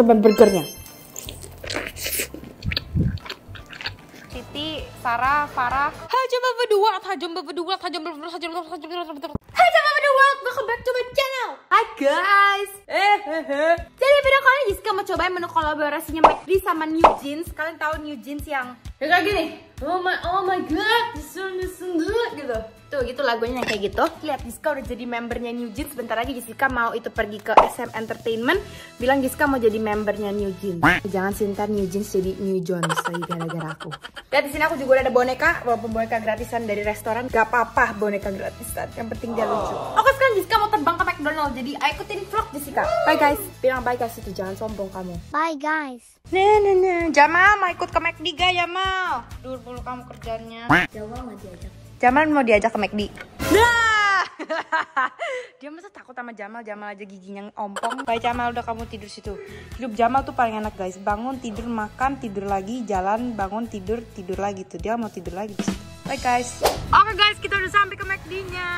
coba burgernya. Siti, Sarah, Farah. Hai coba berdua, tajam berdua, tajam berdua, tajam berdua, tajam berdua. Hai coba berdua, welcome back to my channel. Hai guys. Eh, Jadi video kali ini Jessica mau cobain menu kolaborasinya McD sama New Jeans. Kalian tahu New Jeans yang ya kayak gini. Oh my, oh my god, this one is so good gitu. Tuh gitu lagunya yang kayak gitu. Lihat Jessica udah jadi membernya New Jeans. Bentar lagi Jessica mau itu pergi ke SM Entertainment. Bilang Jessica mau jadi membernya New Jeans. Jangan sintar New Jeans jadi New Jones lagi gara-gara aku. Lihat di sini aku juga udah ada boneka, walaupun boneka gratisan dari restoran. Gak apa-apa boneka gratisan. Yang penting dia lucu. Oke sekarang Jessica mau terbang ke McDonald. Jadi ayo ikutin vlog Jessica. Bye guys. Bilang bye guys itu jangan sombong kamu. Bye guys. Nah, nah, nah. Jamal mau ikut ke McD gak Jamal? Dulu dulu kamu kerjanya. Jawa nggak diajak. Jamal mau diajak ke McD. Nah. Dia masa takut sama Jamal, Jamal aja giginya ompong. Baik Jamal udah kamu tidur situ. Hidup Jamal tuh paling enak guys. Bangun, tidur, makan, tidur lagi, jalan, bangun, tidur, tidur lagi tuh. Dia mau tidur lagi di situ. Bye guys. Oke guys, kita udah sampai ke McD-nya.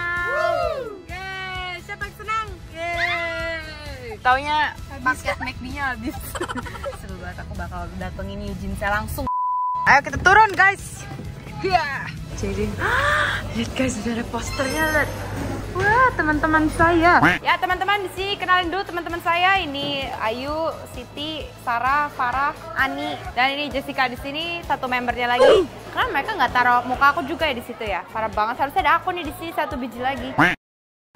Yeay, siapa yang senang? Yeay. Taunya paket McD-nya habis. Seru banget aku bakal datengin Eugene saya langsung. Ayo kita turun guys. Ya. Jadi, lihat guys udah ada posternya lihat. Wah teman-teman saya. Ya teman-teman sini kenalin dulu teman-teman saya. Ini Ayu, Siti, Sarah, Farah, Ani, dan ini Jessica di sini satu membernya lagi. Karena mereka nggak taruh muka aku juga ya di situ ya. Parah banget. Harusnya ada aku nih di sini satu biji lagi.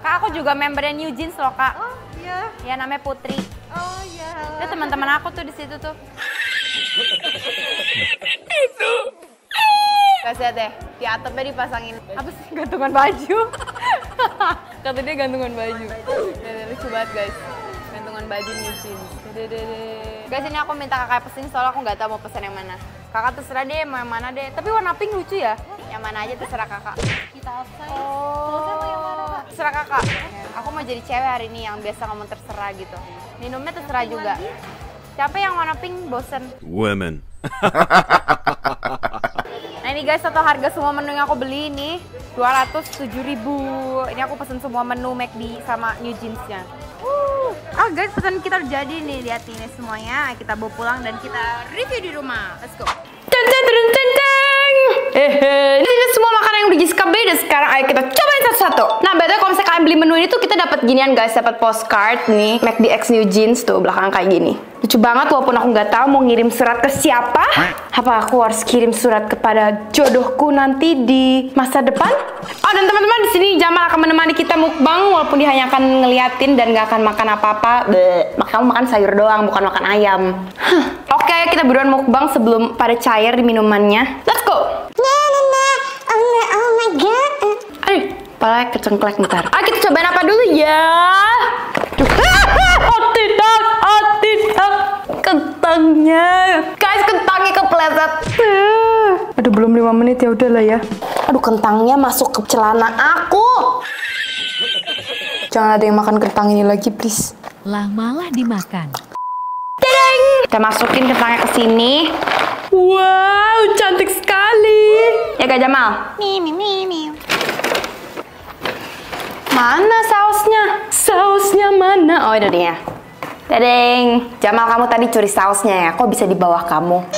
Kak aku juga membernya New Jeans loh kak. Oh iya. Ya namanya Putri. Oh iya. Itu teman-teman aku tuh di situ tuh. Kasih lihat deh, di atapnya dipasangin apa sih gantungan baju? Kata dia gantungan baju. Dede, lucu banget guys, gantungan baju new jeans. Dede. Guys ini aku minta kakak pesen soalnya aku nggak tahu mau pesen yang mana. Kakak terserah deh mau yang mana deh. Tapi warna pink lucu ya. Yang mana aja terserah kakak. Kita outside. Oh, terserah kakak. Aku mau jadi cewek hari ini yang biasa ngomong terserah gitu. Minumnya terserah juga. Siapa yang warna pink bosen? Women. Ini guys satu harga semua menu yang aku beli ini 207 ribu. Ini aku pesen semua menu McD sama New Jeansnya. Uh. Ah guys pesan kita udah jadi nih lihat ini semuanya. Kita bawa pulang dan kita review di rumah. Let's go. Ten ten ten ten ten. Hehe. Ini semua makanan yang udah Jessica beli dan sekarang ayo kita cobain beli menu ini tuh kita dapat ginian guys, dapat postcard nih McD X New Jeans tuh belakang kayak gini. Lucu banget walaupun aku nggak tahu mau ngirim surat ke siapa. Apa aku harus kirim surat kepada jodohku nanti di masa depan? Oh dan teman-teman di sini Jamal akan menemani kita mukbang walaupun dia hanya akan ngeliatin dan nggak akan makan apa-apa. Kamu makan sayur doang, bukan makan ayam. Oke, ayo kita buruan mukbang sebelum pada cair di minumannya. Let's go. Pala kecengklek ntar. Ah, kita cobain apa dulu ya? Oh tidak, oh tidak. Kentangnya. Guys, kentangnya kepleset. Aduh, belum 5 menit ya udahlah ya. Aduh, kentangnya masuk ke celana aku. Jangan ada yang makan kentang ini lagi, please. lah malah dimakan. Tadang! Kita masukin kentangnya ke sini. Wow, cantik sekali. Ya Kak Jamal? Mimi, mimi. Mana sausnya? Sausnya mana? Oh, ini dia. Dadeng. Jamal, kamu tadi curi sausnya ya? Kok bisa di bawah kamu?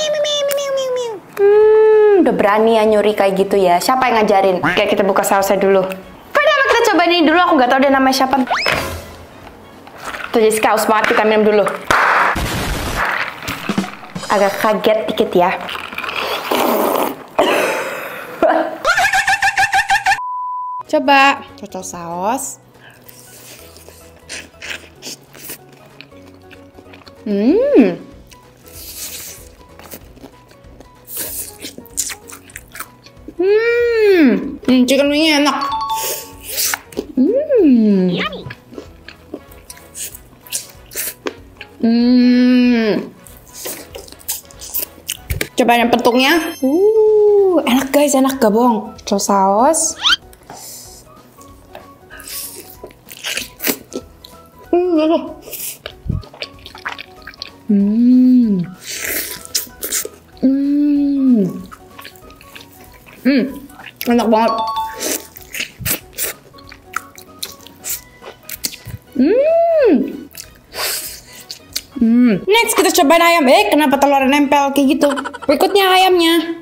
Hmm, udah berani ya nyuri kayak gitu ya. Siapa yang ngajarin? Oke, kita buka sausnya dulu. Pertama kita coba ini dulu. Aku nggak tahu dia namanya siapa. Tuh Jessica, haus banget kita minum dulu. Agak kaget dikit ya. Coba cocok saus. Hmm. Hmm. Hmm, chicken wingnya enak. Hmm. Hmm. Coba yang petungnya. Uh, enak guys, enak gak bohong. Cocok saus. Hmm. Hmm. Hmm. Enak banget. Hmm. Hmm. Next kita cobain ayam. Eh, kenapa telurnya nempel kayak gitu? Berikutnya ayamnya.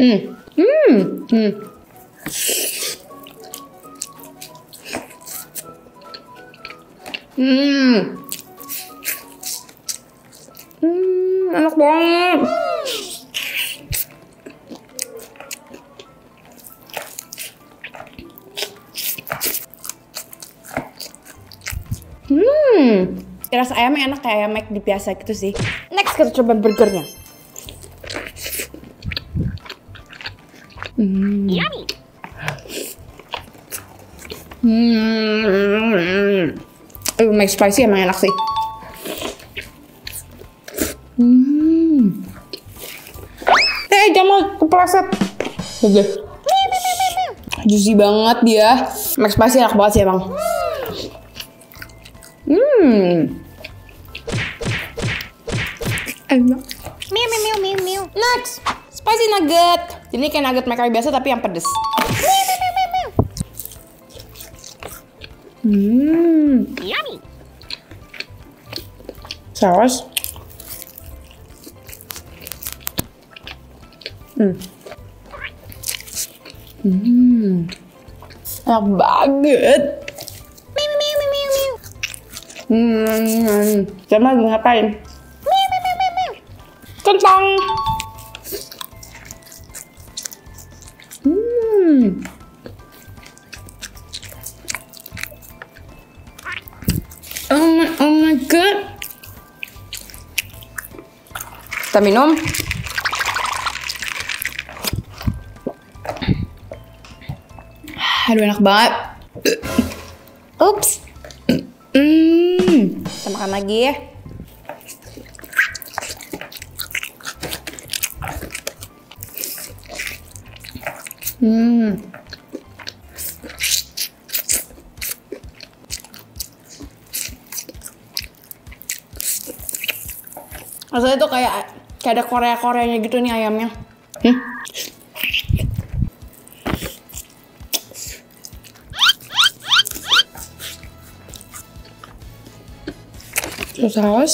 Hmm. Hmm. Hmm. Hmm. Hmm, enak banget. Hmm, rasa ayamnya enak kayak ayam McD biasa gitu sih. Next kita coba burgernya. Hmm. Hmm. Uh, McSpicy emang enak sih. Hmm. Eh, jangan kepleset. Oke. Juicy banget dia. McSpicy enak banget sih emang. Hmm. Enak. Meow meow meow meow. Next, spicy nugget. Jadi kayak nugget mereka biasa tapi yang pedes. Hmm. Yummy. Saus. Hmm. Hmm. Enak banget. Meow meow. Hmm. Coba lagi ngapain? Kentang. Hmm. Oh my, oh my god. Kita minum. Aduh enak banget. Ups. Hmm. Kita makan lagi ya. Hmm. Rasanya tuh kayak kayak ada Korea-Koreanya gitu nih ayamnya. Hmm. Terus saus.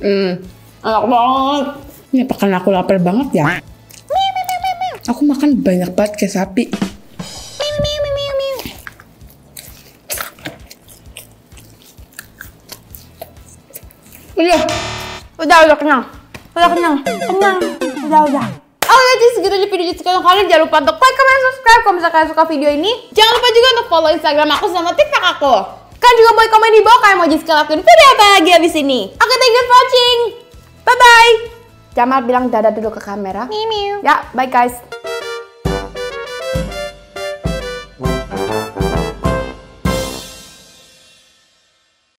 Hmm, enak banget. Ini karena aku lapar banget ya? Aku makan banyak banget kayak sapi. Udah, udah, udah kenyang. Udah kenyang, kenyang. Udah, udah. Oke guys, segitu aja video sekarang kalian. Jangan lupa untuk like, comment, subscribe kalau misalkan kalian suka video ini. Jangan lupa juga untuk follow Instagram aku sama TikTok aku. Kalian juga boleh komen di bawah kalian mau Jessica lakuin video apa lagi abis ini. Oke, thank you for watching. Bye-bye. Jamal bilang dadah dulu ke kamera. Meow. Ya, bye guys.